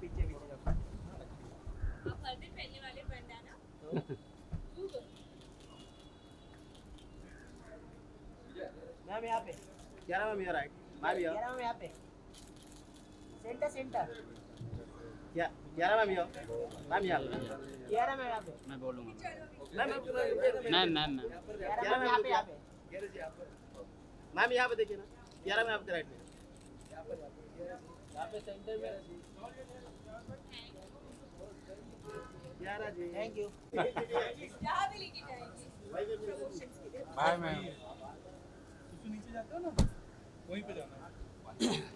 पीछे पीछे आप हल्दी पहनने वाले बंदा ना मैम यहाँ। पे ग्यारह मैम यहाँ राइट मैम यहाँ पे। सेंटर सेंटर या- ग्यारह मैम यहाँ मैम यहाँ ग्यारह मैम यहाँ पे मैं बोलूँगा मैम मैम मैम मैम ग्यारह मैम यहाँ पे यहाँ पे मैम यहाँ पे देखिए ना ग्यारह मैम आपके राइट में यहाँ पे सेंटर में ग्यारह जी थैंक यू जहाँ भी लेके जाएँगे बाय मैम नीचे जाते हो ना वहीं पे जाना